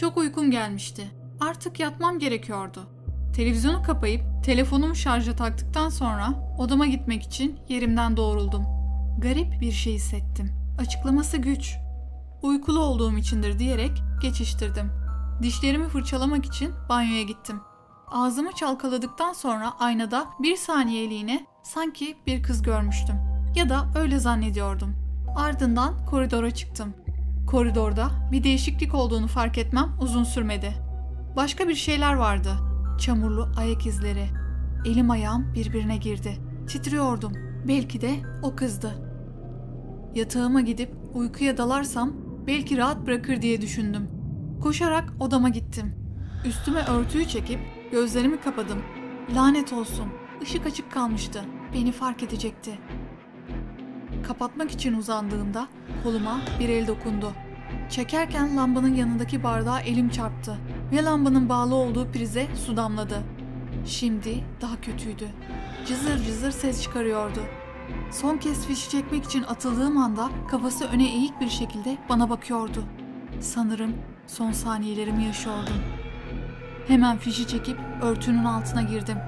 Çok uykum gelmişti. Artık yatmam gerekiyordu. Televizyonu kapayıp telefonumu şarja taktıktan sonra odama gitmek için yerimden doğruldum. Garip bir şey hissettim. Açıklaması güç. Uykulu olduğum içindir diyerek geçiştirdim. Dişlerimi fırçalamak için banyoya gittim. Ağzımı çalkaladıktan sonra aynada bir saniyeliğine sanki bir kız görmüştüm. Ya da öyle zannediyordum. Ardından koridora çıktım. Koridorda bir değişiklik olduğunu fark etmem uzun sürmedi. Başka bir şeyler vardı. Çamurlu ayak izleri. Elim ayağım birbirine girdi. Titriyordum. Belki de o kızdı. Yatağıma gidip uykuya dalarsam belki rahat bırakır diye düşündüm. Koşarak odama gittim. Üstüme örtüyü çekip gözlerimi kapadım. Lanet olsun. Işık açık kalmıştı. Beni fark edecekti. Kapatmak için uzandığımda koluma bir el dokundu. Çekerken lambanın yanındaki bardağa elim çarptı ve lambanın bağlı olduğu prize su damladı. Şimdi daha kötüydü. Cızır cızır ses çıkarıyordu. Son kez fişi çekmek için atıldığım anda kafası öne eğik bir şekilde bana bakıyordu. Sanırım son saniyelerimi yaşıyordum. Hemen fişi çekip örtünün altına girdim.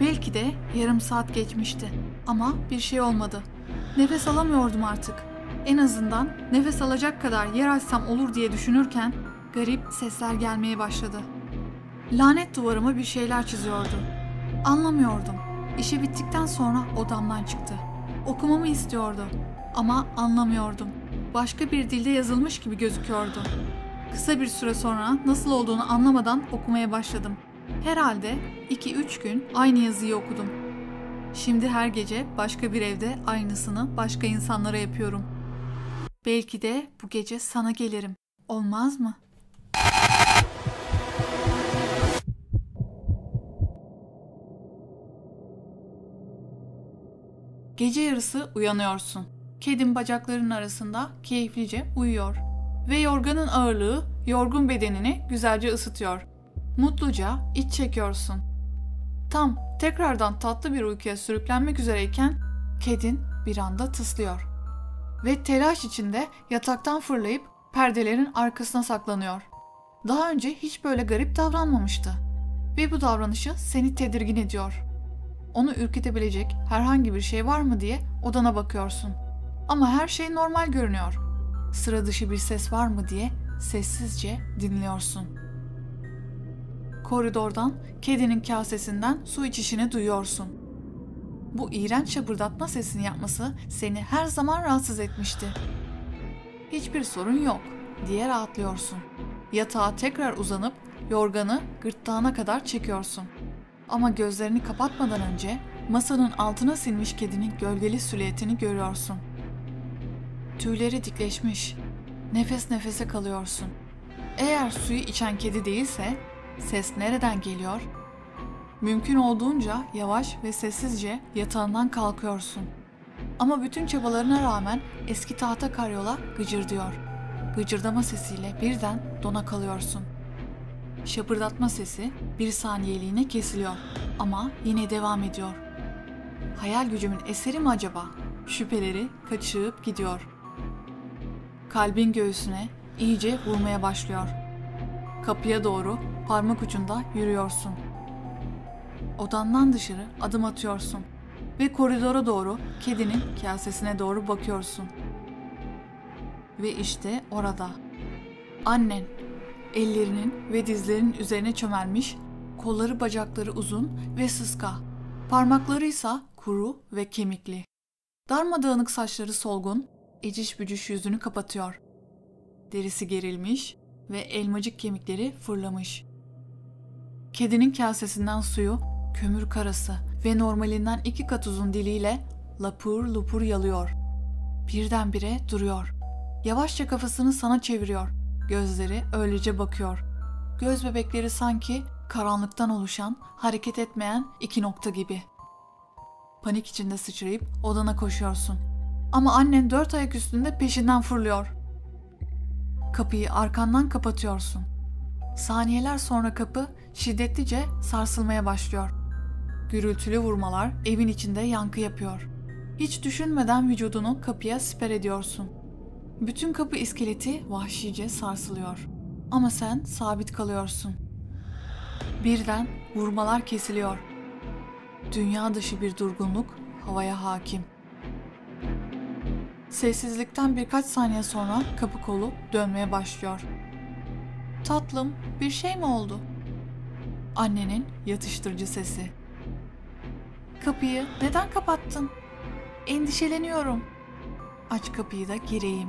Belki de yarım saat geçmişti ama bir şey olmadı. Nefes alamıyordum artık. En azından nefes alacak kadar yer açsam olur diye düşünürken garip sesler gelmeye başladı. Lanet duvarıma bir şeyler çiziyordu. Anlamıyordum. İşi bittikten sonra odamdan çıktı. Okumamı istiyordu ama anlamıyordum. Başka bir dilde yazılmış gibi gözüküyordu. Kısa bir süre sonra nasıl olduğunu anlamadan okumaya başladım. Herhalde 2-3 gün aynı yazıyı okudum. Şimdi her gece başka bir evde aynısını başka insanlara yapıyorum. Belki de bu gece sana gelirim. Olmaz mı? Gece yarısı uyanıyorsun. Kedin bacaklarının arasında keyiflice uyuyor. Ve yorganın ağırlığı yorgun bedenini güzelce ısıtıyor. Mutluca iç çekiyorsun. Tam tekrardan tatlı bir uykuya sürüklenmek üzereyken kedin bir anda tıslıyor. Ve telaş içinde yataktan fırlayıp perdelerin arkasına saklanıyor. Daha önce hiç böyle garip davranmamıştı. Ve bu davranışı seni tedirgin ediyor. Onu ürkütebilecek herhangi bir şey var mı diye odana bakıyorsun. Ama her şey normal görünüyor. Sıra dışı bir ses var mı diye sessizce dinliyorsun. Koridordan kedinin kasesinden su içişini duyuyorsun. Bu iğrenç şapırdatma sesini yapması seni her zaman rahatsız etmişti. Hiçbir sorun yok diye rahatlıyorsun. Yatağa tekrar uzanıp yorganı gırtlağına kadar çekiyorsun. Ama gözlerini kapatmadan önce masanın altına sinmiş kedinin gölgeli silüetini görüyorsun. Tüyleri dikleşmiş. Nefes nefese kalıyorsun. Eğer suyu içen kedi değilse ses nereden geliyor? Mümkün olduğunca yavaş ve sessizce yatağından kalkıyorsun. Ama bütün çabalarına rağmen eski tahta karyola gıcırdıyor. Gıcırdama sesiyle birden dona kalıyorsun. Şapırdatma sesi bir saniyeliğine kesiliyor ama yine devam ediyor. Hayal gücümün eseri mi acaba? Şüpheleri kaçıp gidiyor. Kalbin göğsüne iyice vurmaya başlıyor. Kapıya doğru parmak ucunda yürüyorsun. Odandan dışarı adım atıyorsun ve koridora doğru kedinin kasesine doğru bakıyorsun. Ve işte orada. Annen ellerinin ve dizlerinin üzerine çömelmiş, kolları bacakları uzun ve sıska, parmakları ise kuru ve kemikli. Darmadağınık saçları solgun, eciş bücüş yüzünü kapatıyor. Derisi gerilmiş ve elmacık kemikleri fırlamış. Kedinin kasesinden suyu kömür karası ve normalinden iki kat uzun diliyle lapur lupur yalıyor. Birdenbire duruyor. Yavaşça kafasını sana çeviriyor. Gözleri öylece bakıyor. Göz bebekleri sanki karanlıktan oluşan, hareket etmeyen iki nokta gibi. Panik içinde sıçrayıp odana koşuyorsun. Ama annen dört ayak üstünde peşinden fırlıyor. Kapıyı arkandan kapatıyorsun. Saniyeler sonra kapı şiddetlice sarsılmaya başlıyor. Gürültülü vurmalar evin içinde yankı yapıyor. Hiç düşünmeden vücudunu kapıya siper ediyorsun. Bütün kapı iskeleti vahşice sarsılıyor. Ama sen sabit kalıyorsun. Birden vurmalar kesiliyor. Dünya dışı bir durgunluk havaya hakim. Sessizlikten birkaç saniye sonra kapı kolu dönmeye başlıyor. Tatlım, bir şey mi oldu? Annenin yatıştırıcı sesi. Kapıyı neden kapattın? Endişeleniyorum. Aç kapıyı da gireyim.